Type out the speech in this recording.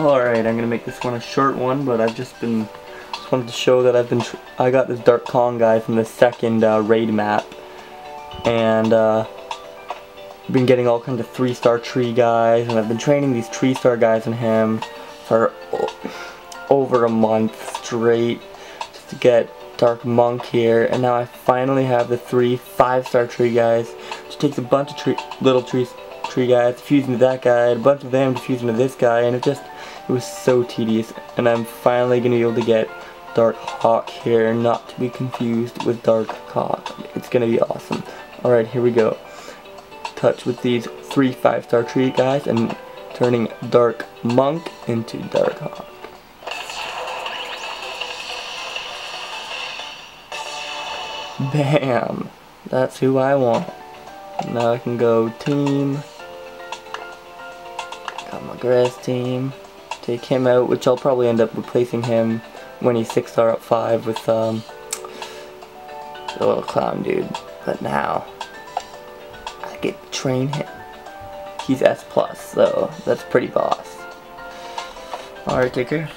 Alright, I'm gonna make this one a short one, but I've just been, just wanted to show that I've been, I got this Dark Kong guy from the second uh, raid map, and uh, been getting all kinds of three-star tree guys, and I've been training these three-star guys in him for over a month straight, just to get Dark Monk here, and now I finally have the three five-star tree guys, which takes a bunch of tree, little trees tree guys to fuse into that guy, a bunch of them to this guy, and it just, it was so tedious. And I'm finally going to be able to get Dark Hawk here, not to be confused with Dark Hawk. It's going to be awesome. Alright, here we go. Touch with these three five-star tree guys, and turning Dark Monk into Dark Hawk. Bam! That's who I want. Now I can go team Got my grass team. Take him out, which I'll probably end up replacing him when he's 6 star up 5 with um, the little clown dude. But now, I get to train him. He's S+, plus, so that's pretty boss. Alright, care.